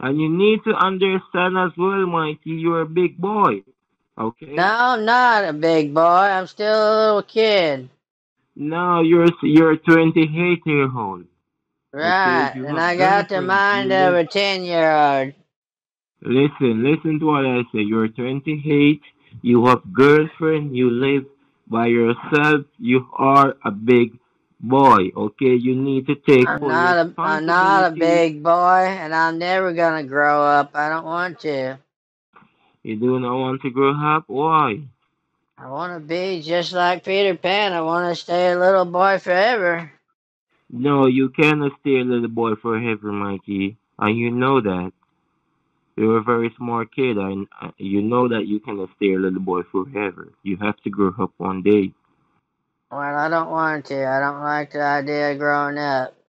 And you need to understand as well, Mikey, you're a big boy. Okay? No, I'm not a big boy. I'm still a little kid. No, you're you're 28 year old. Right, Okay, and I got the mind of a 10 year old. Listen, listen to what I say. You're 28. You have girlfriend. You live by yourself. You are a big boy. Okay, you need to take I'm not a I'm not a big boy, and I'm never gonna grow up. I don't want to. You do not want to grow up. Why? I want to be just like Peter Pan. I want to stay a little boy forever. No, you cannot stay a little boy forever, Mikey, and you know that. You're a very smart kid, and uh, you know that you cannot stay a little boy forever. You have to grow up one day. Well, I don't want to. I don't like the idea of growing up.